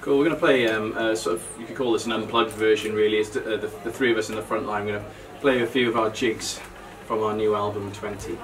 Cool, we're going to play um, sort of, you could call this an unplugged version really, the, uh, the, the three of us in the front line, are going to play a few of our jigs from our new album 20.